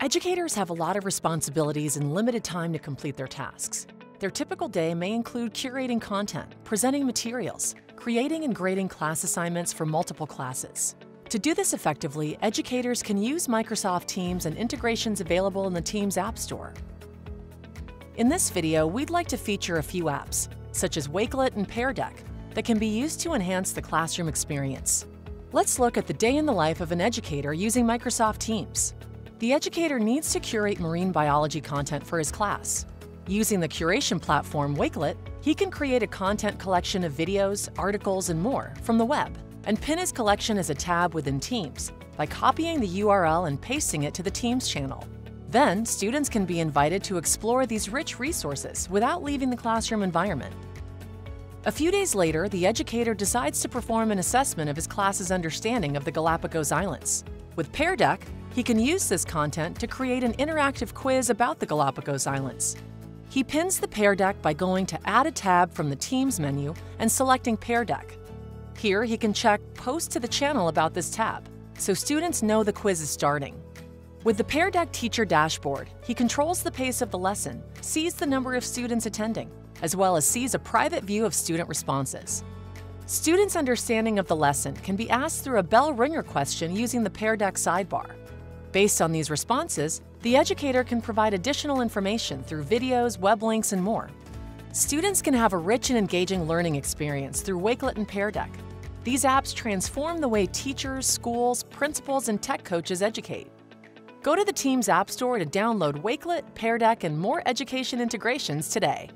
Educators have a lot of responsibilities and limited time to complete their tasks. Their typical day may include curating content, presenting materials, creating and grading class assignments for multiple classes. To do this effectively, educators can use Microsoft Teams and integrations available in the Teams App Store. In this video, we'd like to feature a few apps, such as Wakelet and Pear Deck, that can be used to enhance the classroom experience. Let's look at the day in the life of an educator using Microsoft Teams. The educator needs to curate marine biology content for his class. Using the curation platform Wakelet, he can create a content collection of videos, articles, and more from the web, and pin his collection as a tab within Teams by copying the URL and pasting it to the Teams channel. Then, students can be invited to explore these rich resources without leaving the classroom environment. A few days later, the educator decides to perform an assessment of his class's understanding of the Galapagos Islands. With Pear Deck, he can use this content to create an interactive quiz about the Galapagos Islands. He pins the Pear Deck by going to Add a tab from the Teams menu and selecting Pear Deck. Here, he can check Post to the channel about this tab, so students know the quiz is starting. With the Pear Deck Teacher Dashboard, he controls the pace of the lesson, sees the number of students attending, as well as sees a private view of student responses. Students' understanding of the lesson can be asked through a bell ringer question using the Pear Deck sidebar. Based on these responses, the educator can provide additional information through videos, web links, and more. Students can have a rich and engaging learning experience through Wakelet and Pear Deck. These apps transform the way teachers, schools, principals, and tech coaches educate. Go to the Teams App Store to download Wakelet, Pear Deck, and more education integrations today.